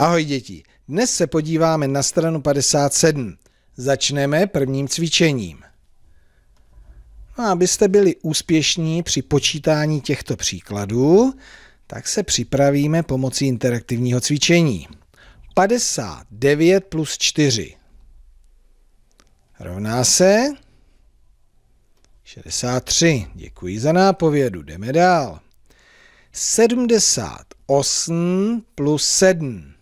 Ahoj děti, dnes se podíváme na stranu 57. Začneme prvním cvičením. No, abyste byli úspěšní při počítání těchto příkladů, tak se připravíme pomocí interaktivního cvičení. 59 plus 4 rovná se 63. Děkuji za nápovědu, jdeme dál. 78 plus 7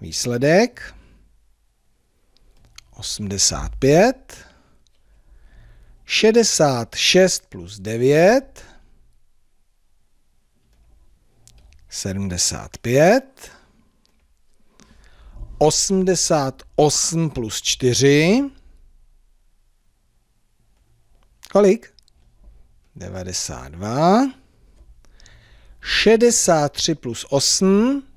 Výsledek? 85, 66 plus 9, 75, 88 plus 4, kolik? 92, 63 plus 8,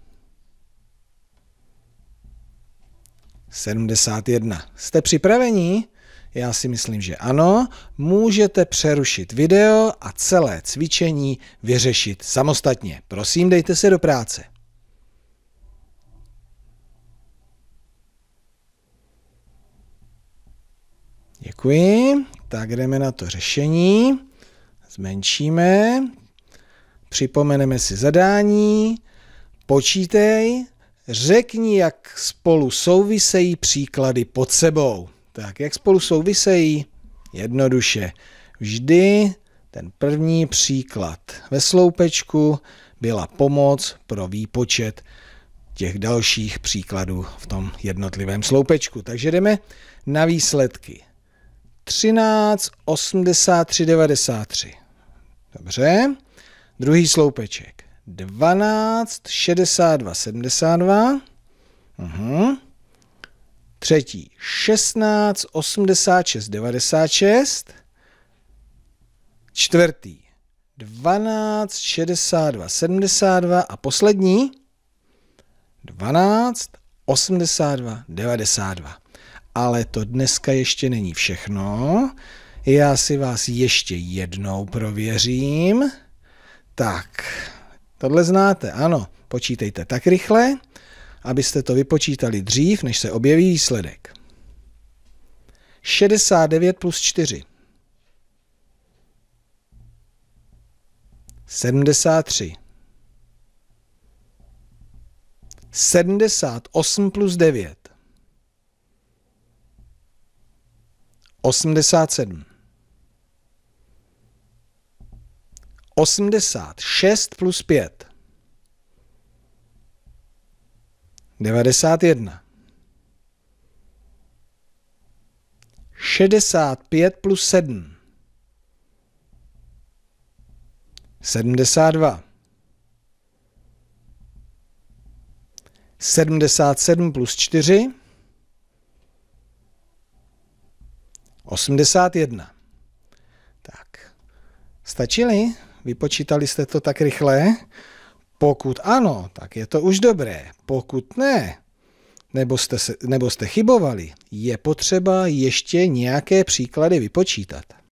71. Jste připraveni? Já si myslím, že ano. Můžete přerušit video a celé cvičení vyřešit samostatně. Prosím, dejte se do práce. Děkuji. Tak jdeme na to řešení. Zmenšíme. Připomeneme si zadání. Počítej Řekni, jak spolu souvisejí příklady pod sebou. Tak, jak spolu souvisejí? Jednoduše. Vždy ten první příklad ve sloupečku byla pomoc pro výpočet těch dalších příkladů v tom jednotlivém sloupečku. Takže jdeme na výsledky. 13, 83, 93. Dobře. Druhý sloupeček. 12, 62, 72. Uhum. Třetí 16, 86, 96. Čtvrtý 12, 62, 72. A poslední 12, 82, 92. Ale to dneska ještě není všechno. Já si vás ještě jednou prověřím. Tak, Tohle znáte, ano, počítejte tak rychle, abyste to vypočítali dřív, než se objeví výsledek. 69 plus 4. 73. 78 plus 9. 87. 86 plus 5. 91. 65 plus 7. 72. 77 plus 4. 81. Tak, stačili? Vypočítali jste to tak rychle? Pokud ano, tak je to už dobré. Pokud ne, nebo jste, se, nebo jste chybovali, je potřeba ještě nějaké příklady vypočítat.